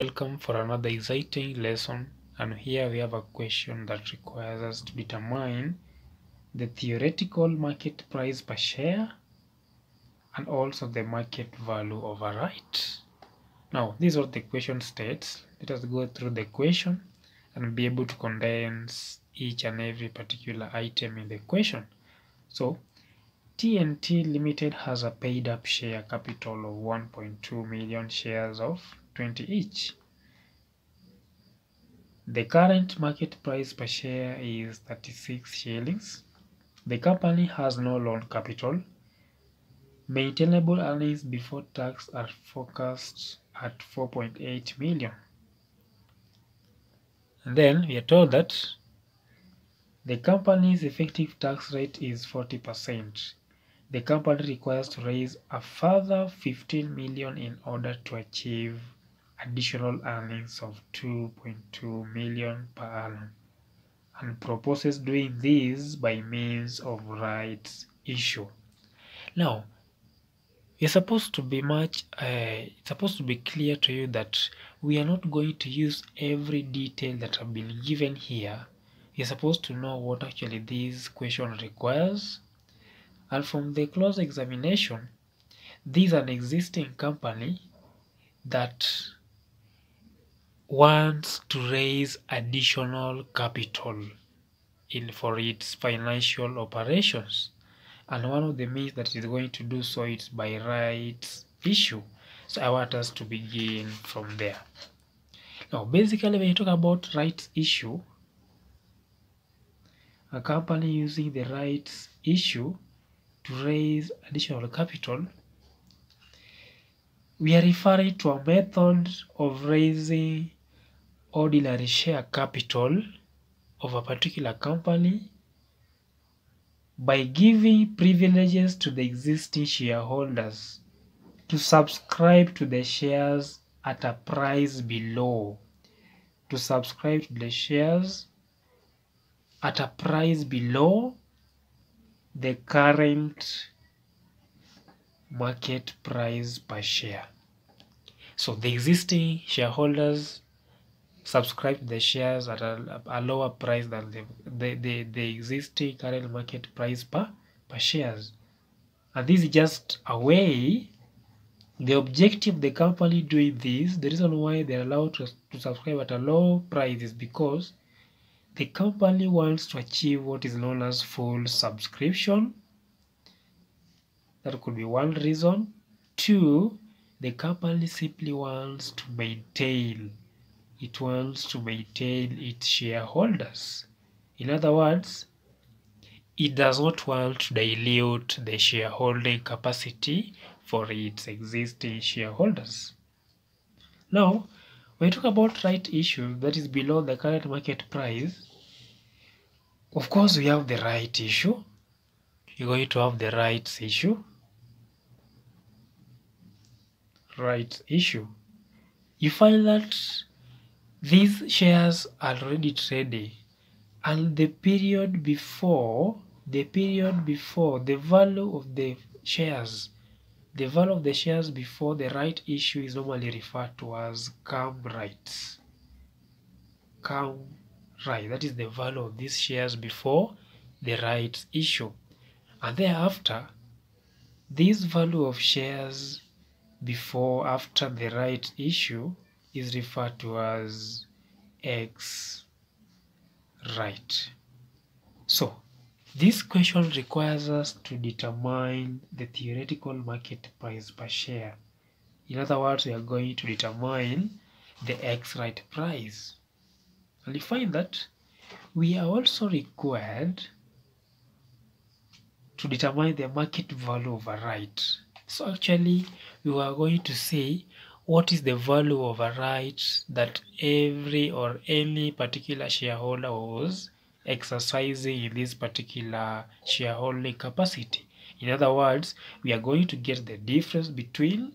Welcome for another exciting lesson and here we have a question that requires us to determine the theoretical market price per share and also the market value of a right. Now this is what the question states. Let us go through the question and be able to condense each and every particular item in the question. So TNT Limited has a paid up share capital of 1.2 million shares of 20 each. The current market price per share is 36 shillings. The company has no loan capital. Maintainable earnings before tax are forecast at 4.8 million. And then we are told that the company's effective tax rate is 40%. The company requires to raise a further 15 million in order to achieve additional earnings of 2.2 million per annum and proposes doing this by means of rights issue. Now, it's supposed to be much, uh, it's supposed to be clear to you that we are not going to use every detail that have been given here. You're supposed to know what actually this question requires. And from the close examination, this is an existing company that wants to raise additional capital in for its financial operations. And one of the means that is going to do so is by rights issue. So i want us to begin from there. Now basically when you talk about rights issue a company using the rights issue to raise additional capital we are referring to a method of raising ordinary share capital of a particular company by giving privileges to the existing shareholders to subscribe to the shares at a price below to subscribe to the shares at a price below the current market price per share. So the existing shareholders subscribe the shares at a, a lower price than the, the, the, the existing current market price per, per shares. And this is just a way, the objective of the company doing this, the reason why they're allowed to, to subscribe at a low price is because the company wants to achieve what is known as full subscription that could be one reason. Two, the company simply wants to maintain, it wants to maintain its shareholders. In other words, it does not want to dilute the shareholding capacity for its existing shareholders. Now, when you talk about right issue that is below the current market price, of course we have the right issue. You're going to have the rights issue rights issue, you find that these shares are already trading and the period before the period before the value of the shares the value of the shares before the right issue is normally referred to as cum rights. cum right that is the value of these shares before the right issue. And thereafter this value of shares before after the right issue is referred to as ex right. So this question requires us to determine the theoretical market price per share. In other words, we are going to determine the ex right price. And you find that we are also required to determine the market value of a right. So actually, we are going to say what is the value of a right that every or any particular shareholder was exercising in this particular shareholding capacity. In other words, we are going to get the difference between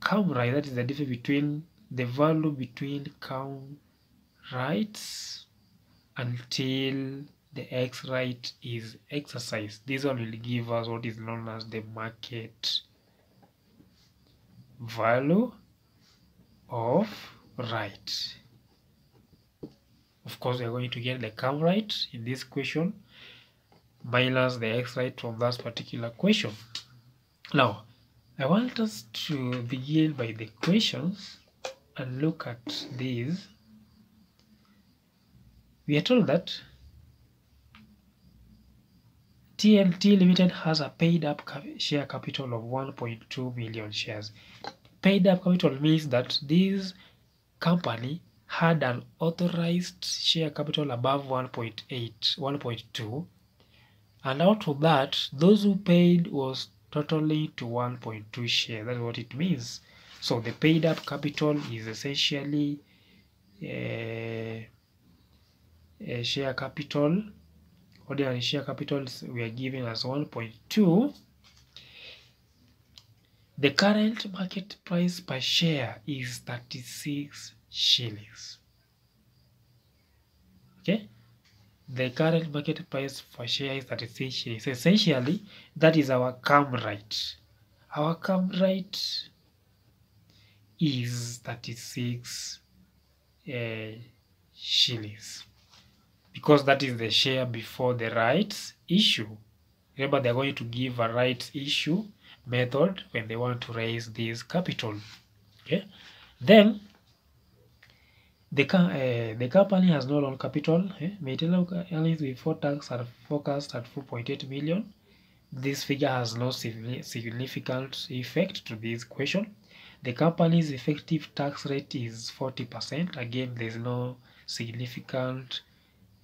cum right, that is the difference between the value between cum rights until the X right is exercised. This one will give us what is known as the market value of right. Of course, we are going to get the curve right in this question minus the ex right from that particular question. Now, I want us to begin by the questions and look at these. We are told that TNT Limited has a paid up share capital of 1.2 million shares. Paid up capital means that this company had an authorized share capital above 1.8, 1.2, and out of that, those who paid was totally to 1.2 share. That's what it means. So the paid up capital is essentially a, a share capital ordinary share capital we are given as 1.2 the current market price per share is 36 shillings. Okay? The current market price per share is 36 shillings. Essentially that is our cum right our cum right is 36 uh, shillings. Because that is the share before the rights issue. Remember, they're going to give a rights issue method when they want to raise this capital. Okay, then the uh, the company has no loan capital. Eh? Maintained earnings before tax are forecast at 4.8 million. This figure has no significant effect to this question. The company's effective tax rate is 40%. Again, there's no significant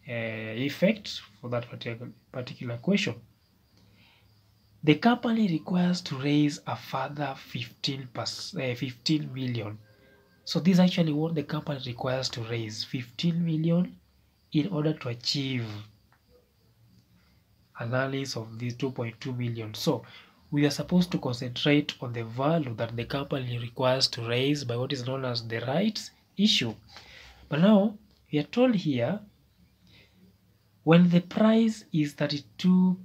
uh, effect for that particular, particular question. The company requires to raise a further 15, pers- uh, 15 million. So this is actually what the company requires to raise 15 million in order to achieve analysis of these 2.2 million. So we are supposed to concentrate on the value that the company requires to raise by what is known as the rights issue. But now we are told here when the price is 32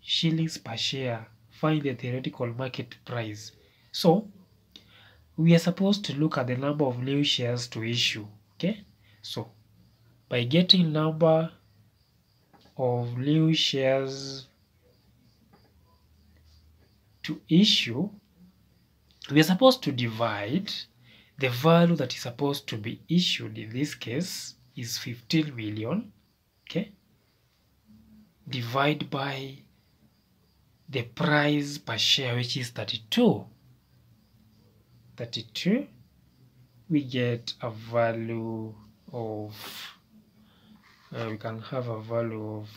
shillings per share, find the theoretical market price. So, we are supposed to look at the number of new shares to issue. Okay, so by getting number of new shares to issue, we are supposed to divide the value that is supposed to be issued in this case is 15 million okay divide by the price per share which is 32 32 we get a value of uh, we can have a value of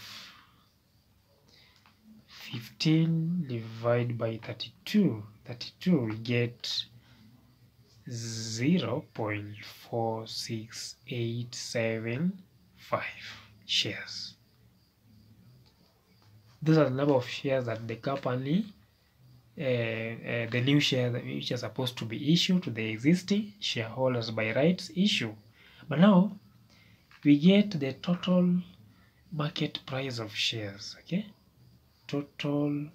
15 divided by 32 32 we get 0 0.46875 shares those are the number of shares that the company uh, uh, the new shares which are supposed to be issued to the existing shareholders by rights issue. But now we get the total market price of shares okay? Total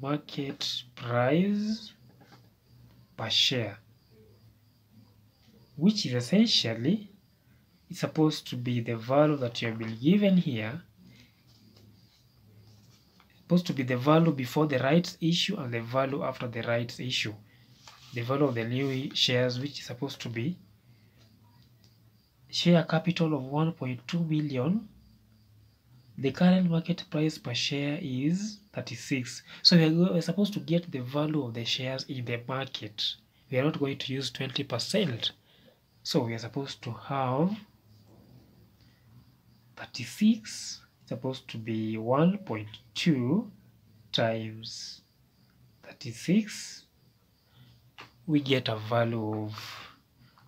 market price per share which is essentially is supposed to be the value that you have been given here supposed to be the value before the rights issue and the value after the rights issue. The value of the new shares which is supposed to be share capital of 1.2 million the current market price per share is 36 so we are, supposed to get the value of the shares in the market. We are not going to use 20 percent. So we are supposed to have 36 supposed to be 1.2 times 36 we get a value of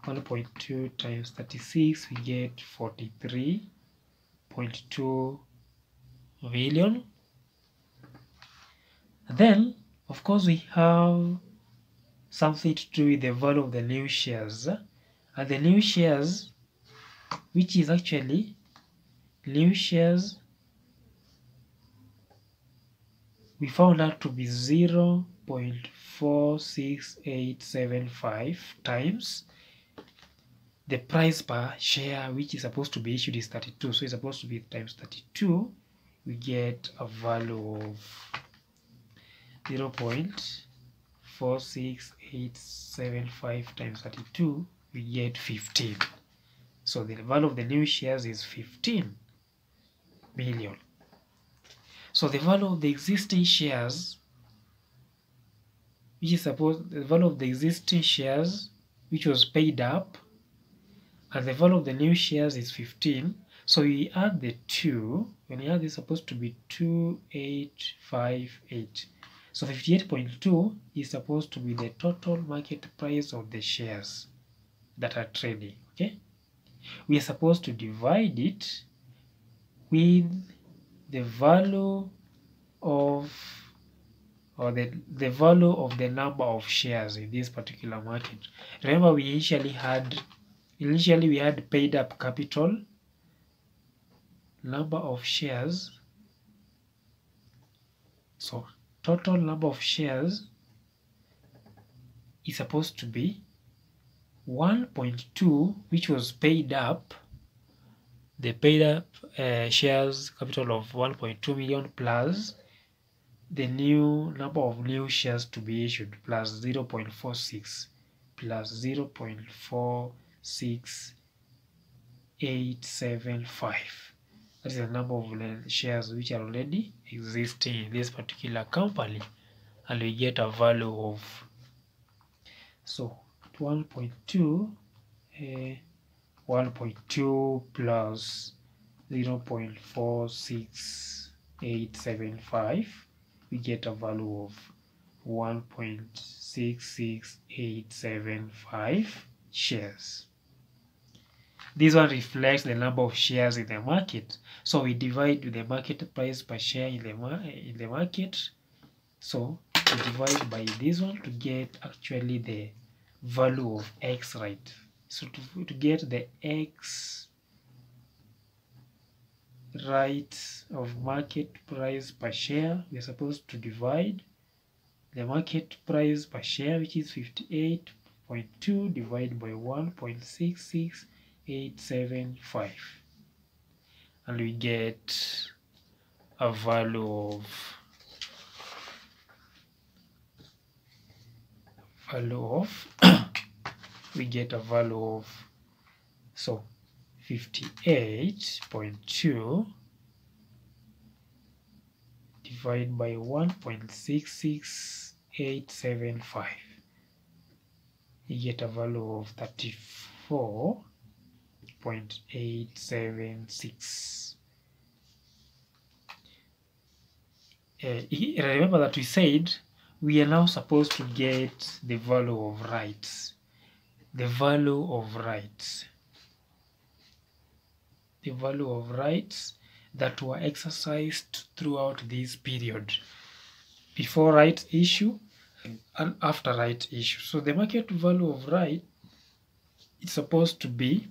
1.2 times 36 we get 43.2 million then of course we have something to do with the value of the new shares. And the new shares which is actually new shares we found out to be 0 0.46875 times the price per share which is supposed to be issued is 32 so it's supposed to be times 32 we get a value of 0 0.46875 times 32 we get 15 so the value of the new shares is 15 million so the value of the existing shares which is supposed the value of the existing shares which was paid up and the value of the new shares is 15 so we add the two when you add this supposed to be 2858 so 58.2 is supposed to be the total market price of the shares that are trading okay? We are supposed to divide it with the value of or the, the value of the number of shares in this particular market. Remember we initially had initially we had paid up capital number of shares so total number of shares is supposed to be 1.2 which was paid up the paid up uh, shares capital of 1.2 million plus. The new number of new shares to be issued plus 0.46 plus 0.46875 that is the number of shares which are already existing in this particular company and we get a value of so 1.2 uh, 1.2 plus 0.46875 we get a value of 1.66875 shares. This one reflects the number of shares in the market. So we divide the market price per share in the, in the market. So we divide by this one to get actually the value of ex right so to, to get the ex right of market price per share we're supposed to divide the market price per share which is 58.2 divided by 1.66875 and we get a value of value of we get a value of so 58.2 divided by 1.66875 you get a value of 34.876 uh, remember that we said we are now supposed to get the value of rights the value of rights. The value of rights that were exercised throughout this period. Before right issue and after right issue. So the market value of right is supposed to be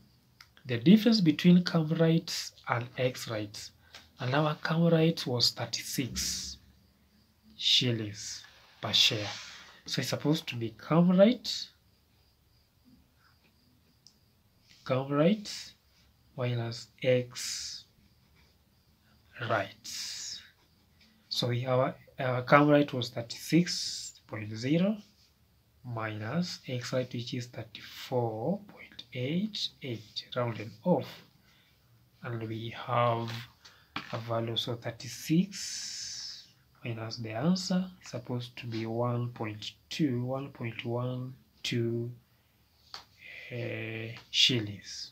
the difference between cum rights and ex rights. And our cum rights was 36 shillings per share. So it's supposed to be cum right cum rights minus ex right So we have our cum right was 36.0 minus ex right which is 34.88 rounded off. And we have a value so 36 minus the answer supposed to be 1.2 1.12 uh, shillings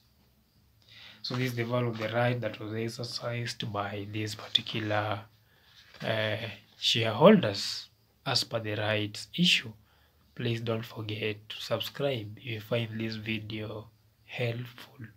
so this is the value of the right that was exercised by this particular uh, shareholders as per the rights issue. Please don't forget to subscribe if you find this video helpful.